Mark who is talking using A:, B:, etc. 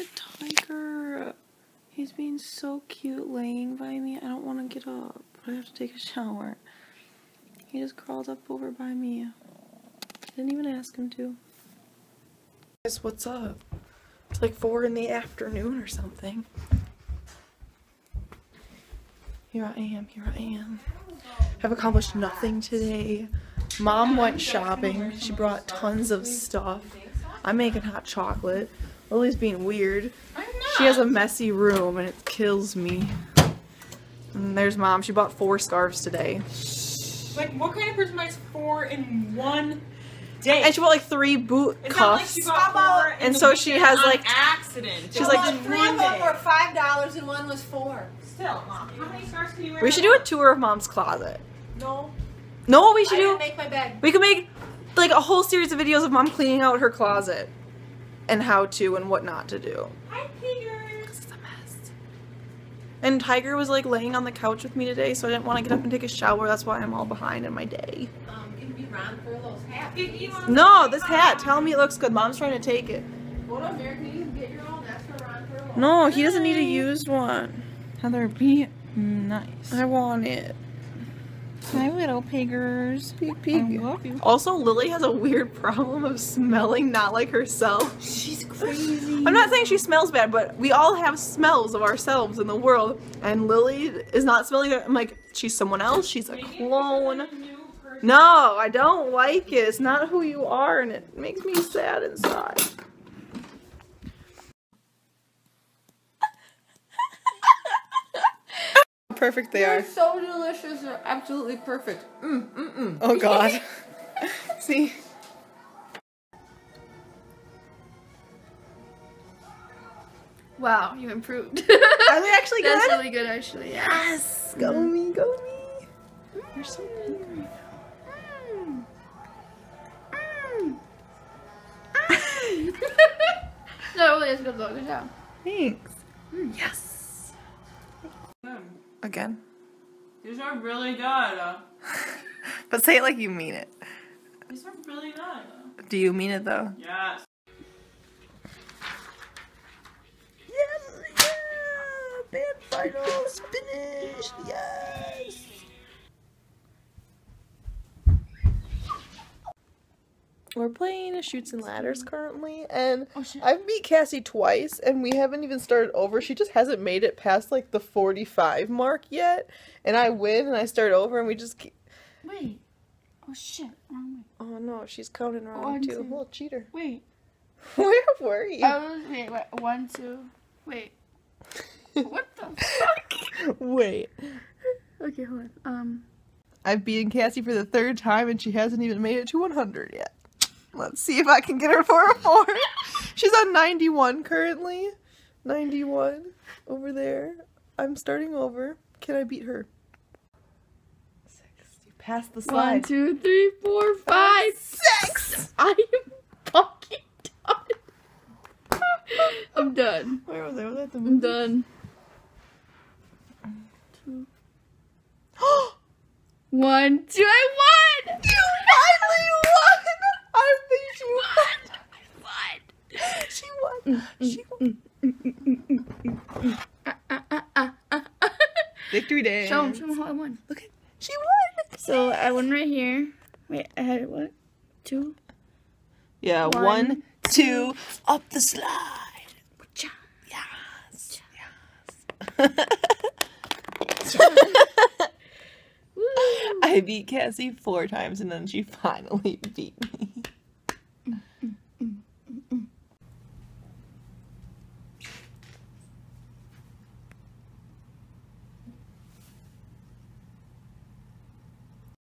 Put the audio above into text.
A: at Tiger. He's being so cute laying by me. I don't want to get up, but I have to take a shower. He just crawled up over by me. Didn't even ask him to. Guys, what's up? It's like 4 in the afternoon or something. Here I am, here I am. I've accomplished nothing today. Mom went shopping. She brought tons of stuff. I'm making hot chocolate. Lily's being weird. I know. She has a messy room and it kills me. And there's mom. She bought four scarves today.
B: Like, what kind of person buys four in one day?
A: And she bought like three boot
B: it's not like
A: cuffs.
B: she bought four in
A: And so she has,
B: on
A: like-
B: accident.
A: she's
B: Just
A: like-
B: in
C: three
B: one
C: of them were five dollars and one was four.
B: Still, mom, how many scarves can you wear?
A: We should do a tour of mom's closet.
C: No,
A: No, what we should
C: didn't
A: do?
C: make my bed.
A: We could make like a whole series of videos of mom cleaning out her closet and how to and what not to do.
B: Hi, Peter.
A: It's a mess. And Tiger was like laying on the couch with me today, so I didn't want to get up and take a shower. That's why I'm all behind in my day.
C: Um, it'd be Ron Furlow's hat.
B: If
A: No, this hat. Tell me it looks good. Mom's trying to take it.
C: Go to American Eagle and get your own. That's for Ron Furlow.
A: No, he doesn't need a used one.
D: Heather, be nice.
A: I want it.
D: Hi, little piggers.
A: Peek,
D: I love you.
A: Also, Lily has a weird problem of smelling not like herself.
D: She's crazy.
A: I'm not saying she smells bad, but we all have smells of ourselves in the world, and Lily is not smelling it. I'm like, she's someone else. She's a clone. No, I don't like it. It's not who you are, and it makes me sad inside. Perfect they
C: They're
A: are.
C: so delicious. They're absolutely perfect. Mm, mm, mm.
A: Oh God. See.
E: Wow, you improved.
A: Are they actually
E: That's
A: good?
E: really good, actually. Yeah.
A: Yes. Go me, go me. You're so pink right
E: no, it really is good though. Good job.
A: Thanks. Yes. Again.
B: These are really good.
A: But say it like you mean it.
B: These are really good.
A: Do you mean it though?
B: Yes.
A: Yes, yeah. Band finals finished. Yes. We're playing Chutes and Ladders currently, and
E: Oh.
A: I've beat Cassie twice, and we haven't even started over. She just hasn't made it past like the 45 mark yet, and I win, and I start over, and we just keep.
E: Wait. Oh shit. Wrong way.
A: Oh no, she's counting wrong
E: One,
A: too.
E: two.
A: Little cheater.
E: Wait.
A: Where were you?
E: I was wait, wait. One, two. Wait. What the fuck?
A: Wait.
E: Okay, hold on. Um.
A: I've beaten Cassie for the third time and she hasn't even made it to 100 yet. Let's see if I can get her for a four. She's on 91 currently. 91 over there. I'm starting over. Can I beat her? Six. You passed the
E: One,
A: slide.
E: two, three, four, five,
A: Six.
E: I am fucking done. I'm done.
A: Where was I? Was I at the
E: I'm
A: movie?
E: done. One, two, I won!
A: You finally won! I think she won.
E: I won!
A: She won. She won. Victory dance.
E: Show him, show him how I won.
A: Look at she won.
E: So I won right here. Wait, I had what? Two?
A: Yeah,
E: One,
A: one, two, up the slide.
E: Cha.
A: Yes. I beat Cassie four times and then she finally beat me.